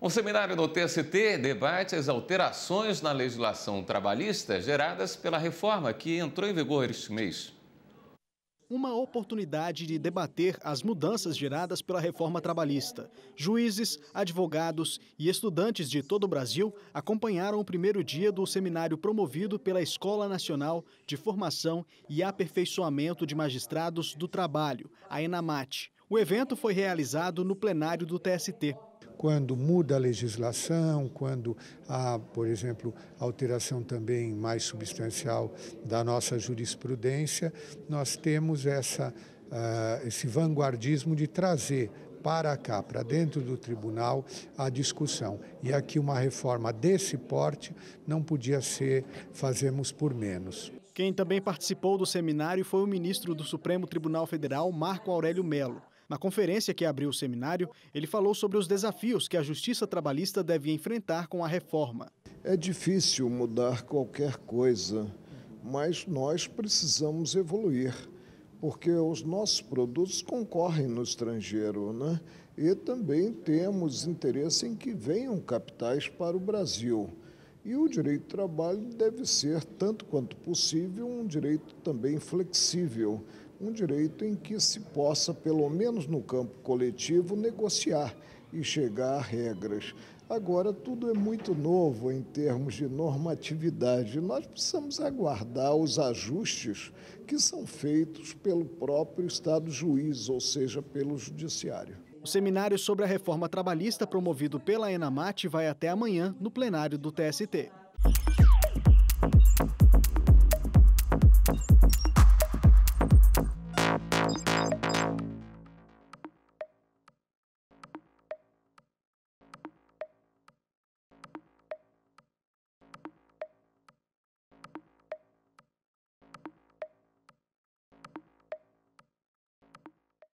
Um seminário no TST debate as alterações na legislação trabalhista geradas pela reforma que entrou em vigor este mês. Uma oportunidade de debater as mudanças geradas pela reforma trabalhista. Juízes, advogados e estudantes de todo o Brasil acompanharam o primeiro dia do seminário promovido pela Escola Nacional de Formação e Aperfeiçoamento de Magistrados do Trabalho, a ENAMAT. O evento foi realizado no plenário do TST quando muda a legislação, quando há, por exemplo, alteração também mais substancial da nossa jurisprudência, nós temos essa, uh, esse vanguardismo de trazer para cá, para dentro do tribunal, a discussão. E aqui uma reforma desse porte não podia ser fazemos por menos. Quem também participou do seminário foi o ministro do Supremo Tribunal Federal, Marco Aurélio Melo. Na conferência que abriu o seminário, ele falou sobre os desafios que a justiça trabalhista deve enfrentar com a reforma. É difícil mudar qualquer coisa, mas nós precisamos evoluir, porque os nossos produtos concorrem no estrangeiro, né? E também temos interesse em que venham capitais para o Brasil. E o direito do trabalho deve ser, tanto quanto possível, um direito também flexível um direito em que se possa, pelo menos no campo coletivo, negociar e chegar a regras. Agora, tudo é muito novo em termos de normatividade. Nós precisamos aguardar os ajustes que são feitos pelo próprio Estado juiz, ou seja, pelo Judiciário. O seminário sobre a reforma trabalhista promovido pela Enamate vai até amanhã no plenário do TST.